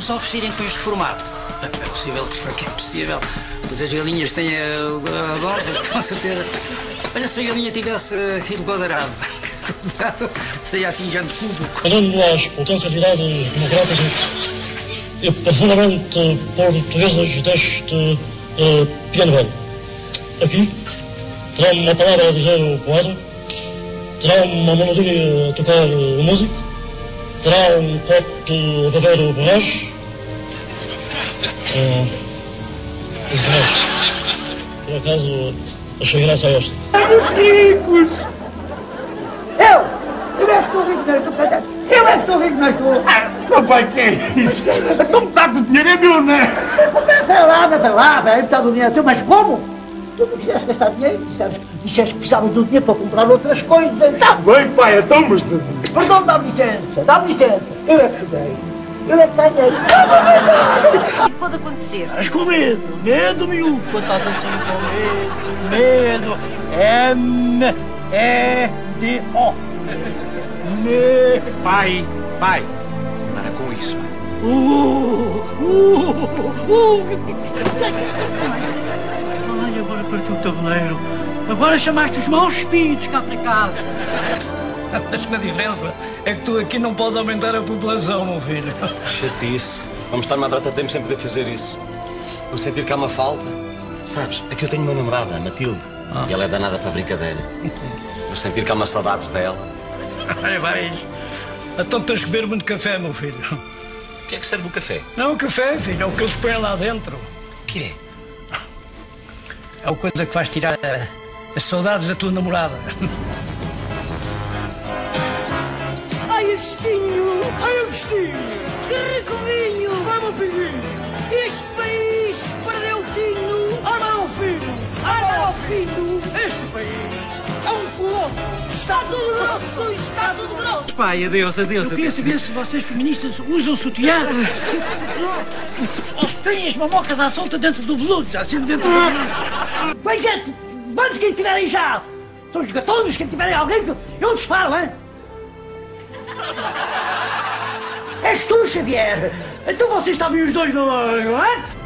se oferecerem com este formato. É possível, claro que é possível. Mas as galinhas têm a, a borda, com certeza. Olha, se a galinha tivesse aquilo quadrado. Seria assim, já de cubo. Olhando às potencialidades democráticas e profundamente portuguesas deste uh, piano velho. Aqui terá uma palavra a dizer o poeta, terá uma melodia a tocar o músico, terá um copo a beber o borracho. Uh, os borrachos. Por acaso, achei graça a esta. Os ricos! Eu! Eu é estou rico, não é Eu é que estou rico, não é tu! Papai, que é isso? Então metade do dinheiro é meu, não é? Vai lá, velho, metade do dinheiro é teu, mas como? Tu não quiseste gastar dinheiro, disseste, disseste que precisavas do dinheiro para comprar outras coisas, então! Bem, pai, então, mas... Perdão, dá-me licença, dá-me licença. Eu é que chutei. Eu é que ganhei. O que pode acontecer? Estás com medo, medo, miúfa, estás assim com medo, medo, M-E-D-O. Me... Pai, pai, para com isso, pai. Uh, uh, uh. Ai, agora partiu o tabuleiro. Agora chamaste os maus espíritos cá para casa. Mas uma diferença é que tu aqui não podes aumentar a população, meu filho. Chatice. Vamos estar uma data de tempo sem poder fazer isso. Vou sentir que há uma falta. Sabes, aqui eu tenho uma namorada, a Matilde. Ah. E ela é danada para brincadeira. Vou sentir que há umas saudades dela. Olha, vais. Então tens que beber muito café, meu filho. O que é que serve o café? Não, o café, filho, é o que eles põem lá dentro. O que é? É a coisa que faz tirar a, as saudades da tua namorada. Ai, Agostinho! Ai, Agostinho! Que rico vinho! Vamos, filhinho! Este país perdeu o fino! Ah, não, filho! Ah, não, filho! Este país é um colosso! Está tudo grosso! Está tudo grosso! Pai, adeus, adeus, Eu queria saber se vocês feministas usam sutiã. Ou têm as mamocas à solta dentro do veludo, assim dentro do... Vem cá, vamos quem estiverem já! São os gatonos que tiverem alguém eu disparo, hein? És tu, Xavier! Então vocês estavam os dois no... não é?